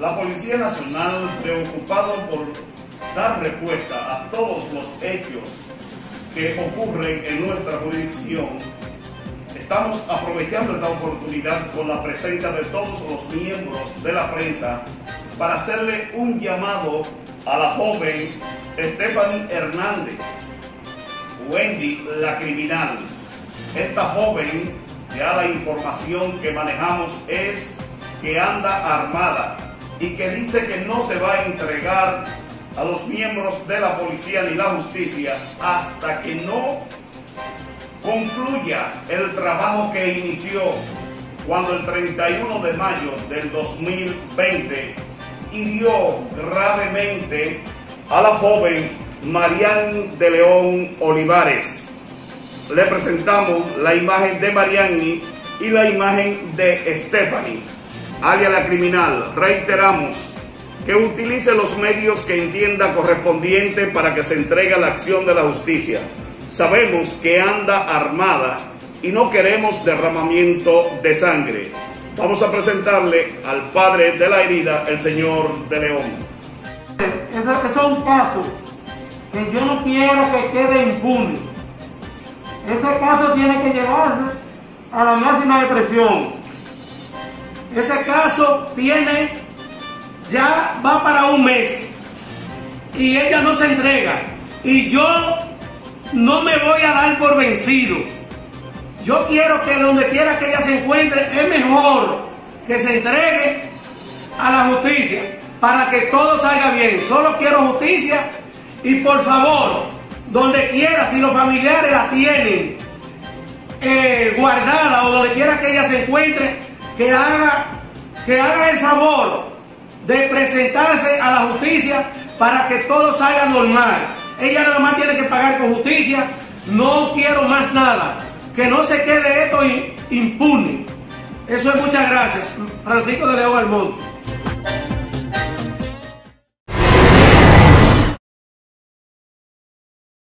La Policía Nacional, preocupado por dar respuesta a todos los hechos que ocurren en nuestra jurisdicción, estamos aprovechando esta oportunidad con la presencia de todos los miembros de la prensa para hacerle un llamado a la joven Stephanie Hernández, Wendy la criminal. Esta joven, ya la información que manejamos es que anda armada y que dice que no se va a entregar a los miembros de la policía ni la justicia hasta que no concluya el trabajo que inició cuando el 31 de mayo del 2020 hirió gravemente a la joven Marian de León Olivares. Le presentamos la imagen de Mariani y la imagen de Stephanie, alias la criminal. Reiteramos que utilice los medios que entienda correspondiente para que se entregue a la acción de la justicia. Sabemos que anda armada y no queremos derramamiento de sangre. Vamos a presentarle al padre de la herida, el señor de León. Eso es un caso que yo no quiero que quede impune. Ese caso tiene que llevarse a la máxima expresión. Ese caso tiene, ya va para un mes y ella no se entrega. Y yo no me voy a dar por vencido. Yo quiero que donde quiera que ella se encuentre es mejor que se entregue a la justicia para que todo salga bien. Solo quiero justicia y por favor, donde quiera, si los familiares la tienen eh, guardada o donde quiera que ella se encuentre, que haga, que haga el favor de presentarse a la justicia para que todo salga normal. Ella nada más tiene que pagar con justicia. No quiero más nada. Que no se quede esto impune. Eso es muchas gracias. Francisco de León Almonte.